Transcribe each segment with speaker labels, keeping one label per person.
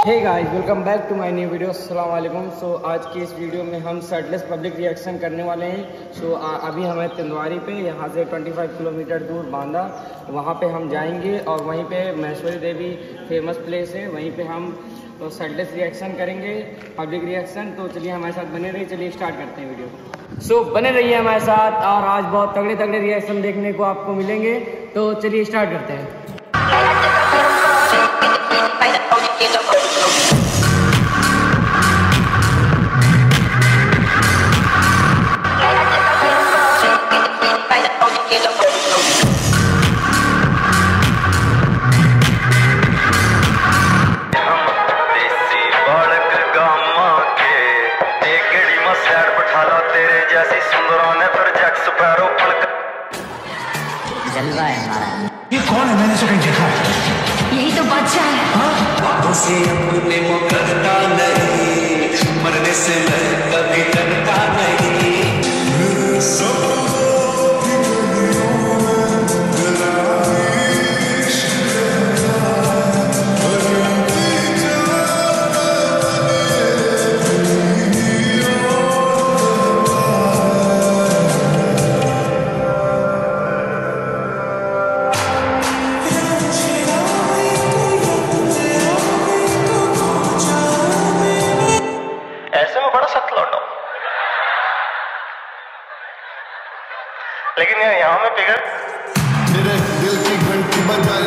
Speaker 1: Guys welcome back to my new video अस्सलाम वालेकुम सो आज की इस वीडियो में हम सर्टलेस पब्लिक रिएक्शन करने वाले हैं। सो so, अभी हमें तिंदवारी पे यहाँ से 25 किलोमीटर दूर बांदा। वहाँ पे हम जाएँगे और वहीं पे महेश्वरी देवी फ़ेमस प्लेस है। वहीं पे हम तो सर्टलेस रिएक्शन करेंगे पब्लिक रिएक्शन तो चलिए हमारे साथ बने रहिए चलिए स्टार्ट करते हैं वीडियो सो so, बने रहिए हमारे साथ और आज बहुत तगड़े तगड़े रिएक्शन देखने को आपको मिलेंगे। तो चलिए स्टार्ट करते हैं।
Speaker 2: जल जलवा है हमारा।
Speaker 3: ये कौन है? मैंने इसे कहीं देखा
Speaker 2: यही तो बच्चा है।
Speaker 4: बातों से अपने मुकद्दा नहीं।
Speaker 5: ऐसे बड़ा सख्त लौटा। लेकिन यहाँ यहाँ में बिगड़
Speaker 6: मेरे दिल की घंटी बजाए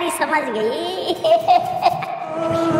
Speaker 2: प्यारी समझ गई।